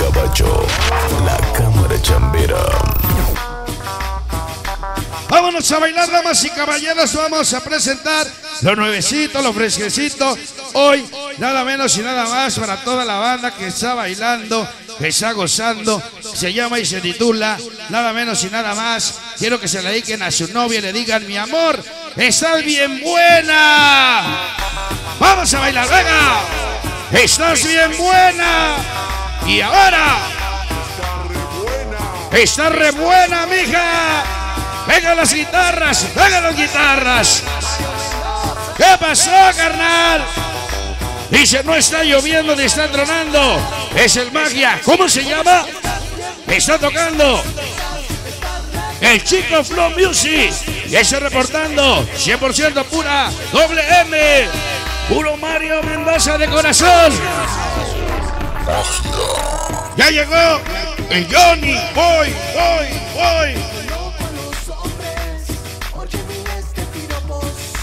Gabacho, la cámara chambera. Vámonos a bailar, damas y caballeros. Vamos a presentar lo nuevecito, lo fresquecito. Hoy, nada menos y nada más para toda la banda que está bailando, que está gozando. Se llama y se titula Nada menos y nada más. Quiero que se le dediquen a su novia y le digan: Mi amor, estás bien buena. Vamos a bailar, venga. Estás bien buena. Y ahora. Está re buena, mija. Venga las guitarras, venga las guitarras. ¿Qué pasó, carnal? Dice, no está lloviendo ni está tronando. Es el magia. ¿Cómo se llama? Está tocando. El chico Flow Music. Ese reportando. 100% pura. Doble M. Puro Mario Mendoza de corazón. Ya llegó el Johnny. Voy, voy, voy.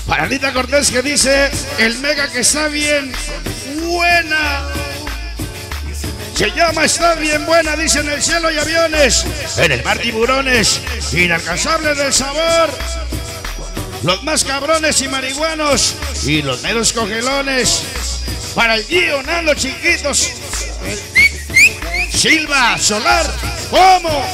Para Anita Cortés que dice el mega que está bien buena. Se llama Está bien buena, dice en el cielo y aviones. En el mar tiburones. Inalcanzables del sabor. Los más cabrones y marihuanos. Y los meros cogelones. Para el Gio, Nando, chiquitos. Silva, Solar, Como,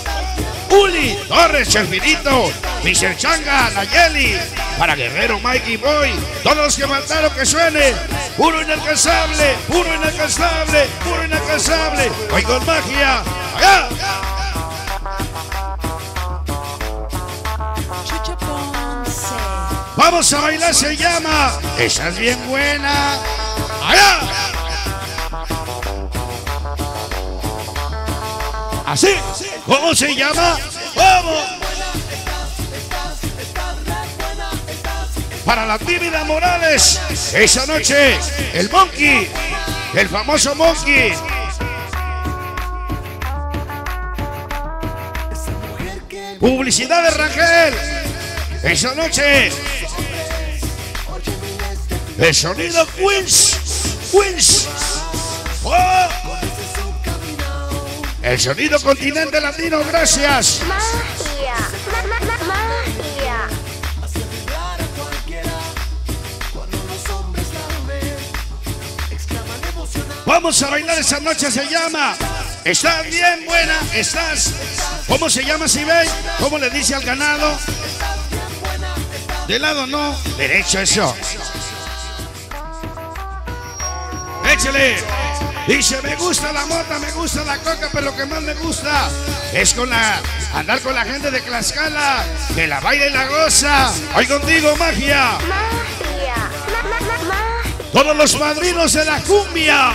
Uli, Torres, Chespirito, Michel Changa, Nayeli, para Guerrero, Mikey Boy, todos los que faltaron que suene, puro inalcanzable, puro inalcanzable, puro inalcanzable, hoy con magia, allá. Vamos a bailar, se llama, estás bien buena, allá. Así, ¿cómo se llama? ¡Vamos! Para la tímida Morales, esa noche, el Monkey, el famoso Monkey. Publicidad de Rangel, esa noche. El sonido Queens, Queens. ¡Oh! El sonido continente latino, gracias. Magia, ma- ma- ma- magia. Vamos a bailar esa noche, se llama. Estás bien buena, estás. ¿Cómo se llama si ven? ¿Cómo le dice al ganado? De lado no, derecho eso. Échale. Dice, me gusta la mota, me gusta la coca, pero lo que más me gusta es con la andar con la gente de Tlaxcala, que la baila y la goza. Hoy contigo, magia. Magia, ma- ma- ma- magia. Todos los padrinos de la cumbia.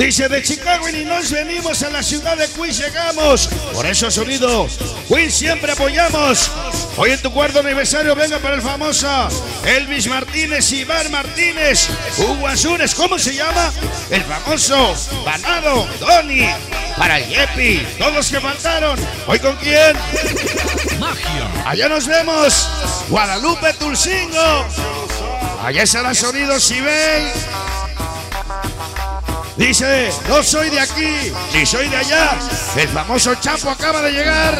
Dice de Chicago, Illinois, venimos a la ciudad de Queens, llegamos. Por eso, sonido, Queens siempre apoyamos. Hoy en tu cuarto aniversario, venga para el famoso Elvis Martínez, Iván Martínez, Hugo Azures, ¿cómo se llama? El famoso Banado, Donny, para el Yepi, todos los que faltaron. ¿Hoy con quién? Allá nos vemos. Guadalupe Tulcingo. Allá estará sonido Sibey. Dice, no soy de aquí, ni soy de allá. El famoso Chapo acaba de llegar.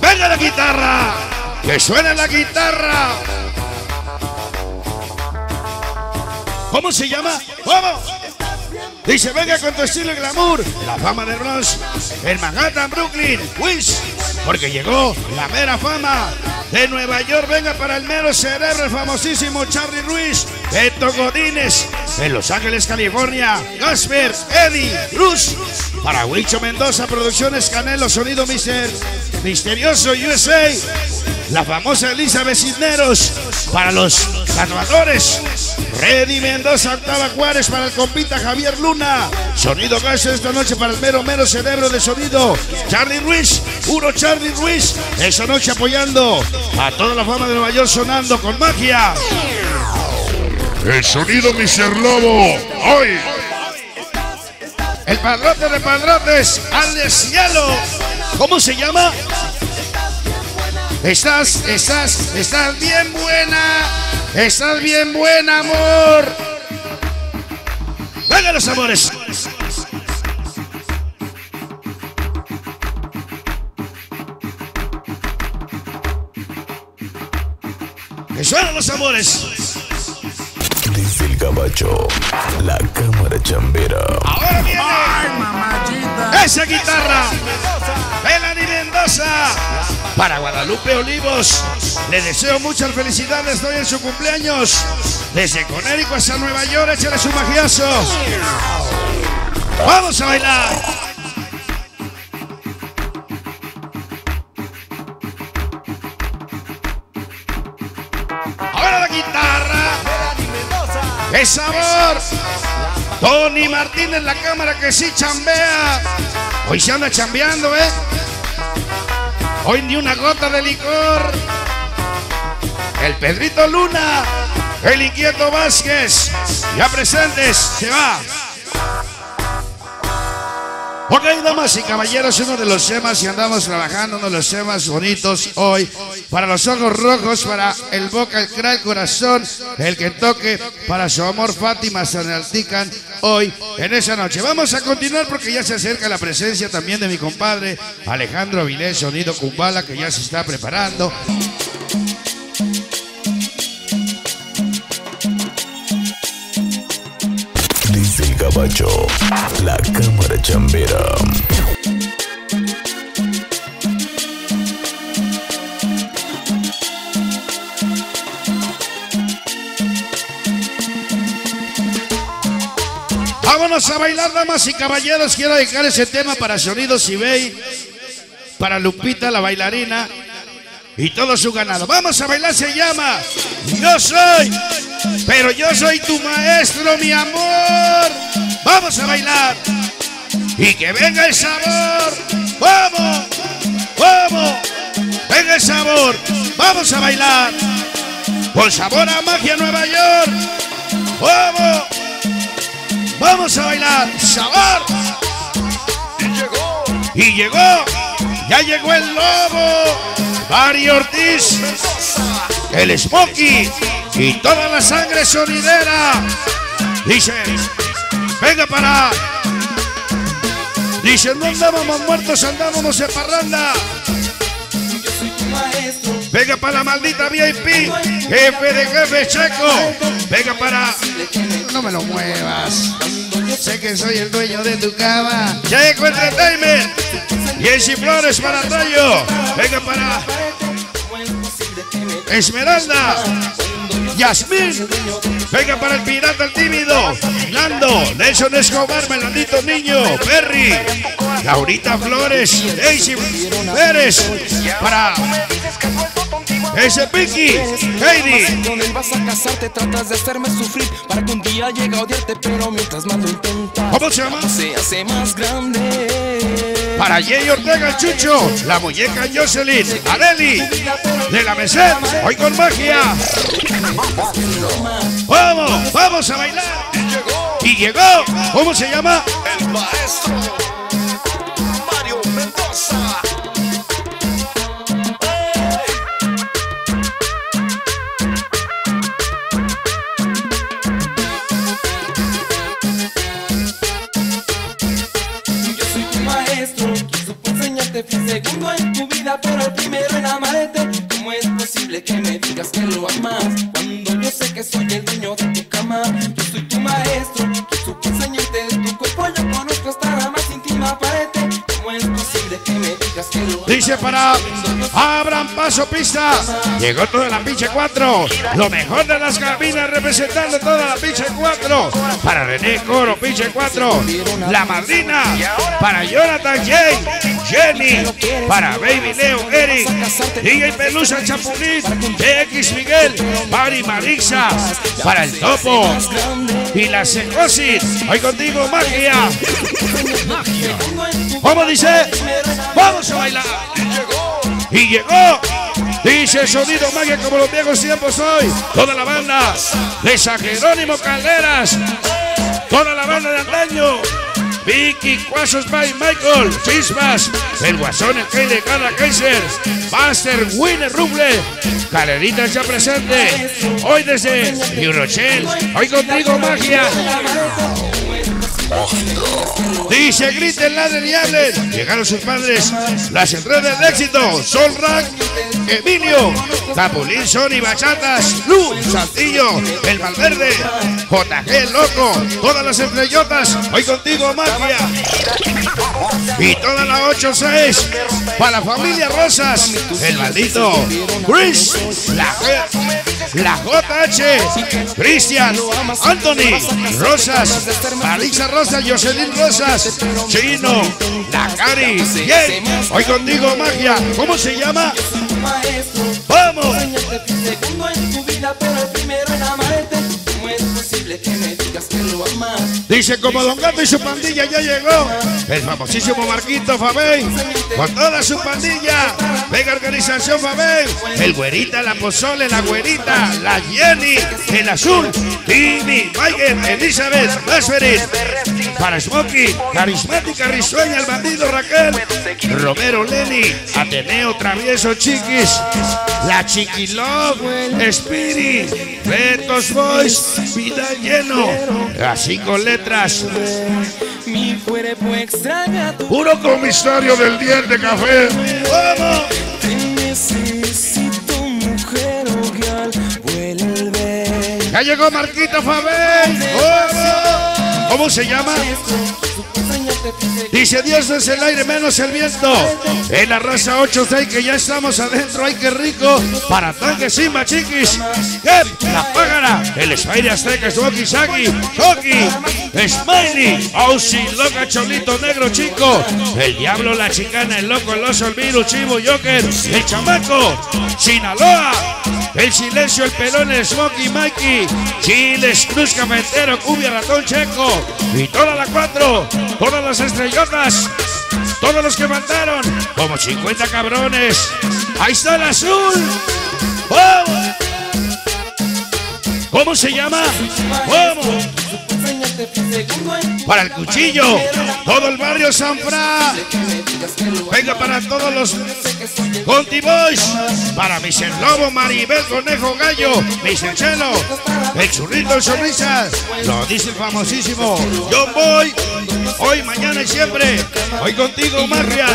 ¡Venga la guitarra! ¡Que suene la guitarra! ¿Cómo se llama? ¿Cómo? Dice, venga con tu estilo glamour. La fama de Bronx. En Manhattan, Brooklyn, Queens. Porque llegó la mera fama de Nueva York. Venga para el mero cerebro, el famosísimo Charlie Ruiz. Beto Godínez. En Los Ángeles, California. Gasper, Eddie, Cruz. Para Huicho Mendoza, Producciones Canelo, Sonido Mister, Misterioso USA. La famosa Elizabeth Cisneros. Para los tatuadores. Reddy Mendoza, Octava Juárez para el compita Javier Luna. Sonido gas esta noche para el mero, mero cerebro de sonido. Charlie Ruiz, puro Charlie Ruiz. Esta noche apoyando a toda la fama de Nueva York sonando con magia. El sonido Mr. Lobo. Hoy. El padrote de padrotes, al cielo. ¿Cómo se llama? Estás, estás, estás bien buena. Estás bien buen amor. Venga los amores. Que suenan los amores. Desde el gabacho, la cámara chambera. Ahora viene esa guitarra. Melanie Mendoza. Para Guadalupe Olivos. Le deseo muchas felicidades hoy en su cumpleaños. Desde Conérico hasta Nueva York, échale su magiazo. Vamos a bailar. Ahora la guitarra. ¡Qué sabor! Tony Martínez, la cámara que sí chambea. Hoy se anda chambeando, ¿eh? Hoy ni una gota de licor. El Pedrito Luna, el inquieto Vázquez, ya presentes, se va. Ok, damas y caballeros, uno de los temas y andamos trabajando, uno de los temas bonitos hoy, para los ojos rojos, para el boca, el crack, el corazón, el que toque, para su amor Fátima Sanaltican, hoy, en esa noche. Vamos a continuar porque ya se acerca la presencia también de mi compadre Alejandro Vilés, sonido Kumbala, que ya se está preparando. Desde el gabacho, la cámara chambera. Vámonos a bailar, damas y caballeros. Quiero dedicar ese tema para Sonidos Ibey, para Lupita, la bailarina, y todo su ganado. Vamos a bailar, se llama Yo soy, pero yo soy tu maestro, mi amor. Vamos a bailar. Y que venga el sabor. Vamos, vamos. Venga el sabor. Vamos a bailar. Con sabor a magia Nueva York. Vamos. Vamos a bailar. Sabor. Y llegó. Ya llegó el lobo. Mari Ortiz. El Smokey. Y toda la sangre sonidera. Dice. Venga para. Dice, no andábamos muertos, andábamos en parranda. Venga para la maldita VIP, jefe de jefe checo. Venga para. No me lo muevas. Sé que soy el dueño de tu cama. Checo Entertainment. Jessy Flores para Toyo. Venga para. Esmeralda. Yasmín. Venga para el pirata el tímido. Nando. Nelson Escobar. Melandito Niño. Perry. Laurita Flores. Daisy Pérez. Para. Ese Piqui. Heidi. Con él vas a casarte, tratas de hacerme sufrir Para que un día llegue a odiarte, pero mientras más lo intentas ¿Cómo se llama? Se hace más grande Para Jay Ortega Chucho. La muñeca Jocelyn. Adeli. De la Merced. Hoy con magia. Vamos, vamos a bailar. Y llegó. ¿Cómo se llama? El maestro posible que me digas que lo amas? Cuando yo sé que soy el dueño de tu cama Yo soy tu maestro, supo enseñarte de tu cuerpo Yo conozco hasta la más íntima pared ¿Cómo es posible que me digas que lo amas? Dice para Abran paso pista. Llegó toda la pinche 4. Lo mejor de las cabinas representando toda la pinche 4. Para René Coro, pinche 4. La madrina. Para Jonathan Jay. Jenny. Para Baby Leo Eric. DJ Pelusa Chapulín. DX Miguel. Mari Marixa. Para el Topo. Y la Secosis. Hoy contigo, magia. ¿Cómo dice? Vamos a bailar. Y llegó. Dice sonido magia como los viejos tiempos hoy. Toda la banda de San Jerónimo Calderas. Toda la banda de antaño. Vicky Cuasos by Michael, Chispas, el Guasón, el Key de Carla Kaiser, Master Winner Ruble, Carreritas ya presente, hoy desde New Rochelle, hoy contigo magia. Dice, griten, ladren y hablen. Llegaron sus padres, las entradas del éxito, Sol Rack, Emilio, Capulín, Sony, Bachatas, Luz, Saltillo, El Malverde, JG, Loco, todas las estrellotas, hoy contigo, magia. Y toda la 8-6 para la familia Rosas, el maldito Chris, la, la JH, Cristian, Anthony, Rosas, Marisa Rosas, Jocelyn Rosas, Chino, la Cari, hoy contigo magia, ¿cómo se llama? ¡Vamos! Dice como Don Gato y su pandilla ya llegó. El famosísimo Marquito Fabey. Con toda su pandilla. Venga organización Fabey. El güerita, la pozole, la güerita, la Jenny, el azul, Timmy, Miguel, Elizabeth, Lasverin. Para Smokey, carismática, risueña, el bandido Raquel. Romero Lenny, Ateneo, Travieso, Chiquis. La Chiquilove, Spirit, Betos Boys, Vida Lleno. Las cinco letras. Mi cuerpo extraña tu Puro comisario del diente café. ¡Vamos! Te necesito, mujer. Ya llegó Marquito Fabel. ¡Vamos! ¿Cómo se llama? Dice Dios desde el aire menos el viento. En la raza 8 que ya estamos adentro. ¡Ay, qué rico! Para tanques Simba Chiquis. ¡Qué! La págara. El Spider Azteca, Smoky Saki. Shoki. Smiley. Aussie, Loca, Cholito Negro Chico. El Diablo, la Chicana, el Loco, el Oso, el Virus, Chivo, Joker. El Chamaco. Sinaloa. El Silencio, el Pelón, el Smoky Mikey. Chiles, Cruz Cafetero, Cubia, Ratón Checo. Y toda la cuatro. Todas las estrellotas. Todos los que mandaron. Como 50 cabrones. Ahí está el azul. ¡Vamos! ¿Cómo se llama? ¡Vamos! Tu Para el cuchillo. Todo el barrio Sanfra. Venga para todos los Conti Boys. Para Michel Lobo, Maribel, Conejo, Gallo, Michel Chelo. El churrito, el sonrisas. Lo dice el famosísimo John Boy. Hoy, mañana y siempre. Hoy contigo, Magia.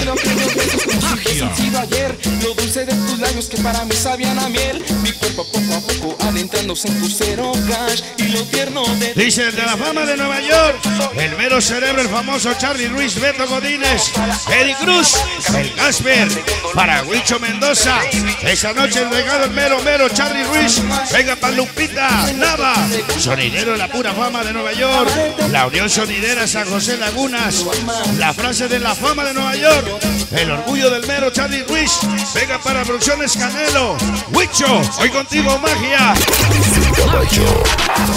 Ayer, lo dulce de tus labios que para mí sabían a miel. Mi cuerpo poco a poco adentrándose en tu cero cash y lo tierno de Dice el de la fama de Nueva York, el mero cerebro, el famoso Charlie Ruiz, Beto Godínez, Eddie Cruz, el Gasper, para Huicho Mendoza. Esa noche el legado el mero mero Charlie Ruiz, venga para Lupita, Nava, sonidero de la pura fama de Nueva York, la Unión Sonidera San José Lagunas, la frase de la fama de Nueva York, el orgullo del mero Charlie Ruiz, venga para Producciones Canelo, Huicho, hoy contigo magia.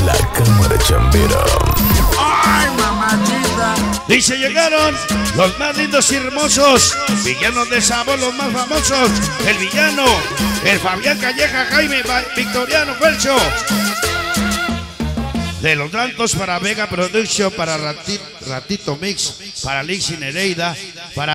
La cámara chambera. Dice llegaron los más lindos y hermosos, villanos de sabor, los más famosos, el villano, el Fabián Calleja, Jaime Victoriano Felcho. De los tantos para Vega Production, para Rati- Ratito Mix, para Lixi Nereida,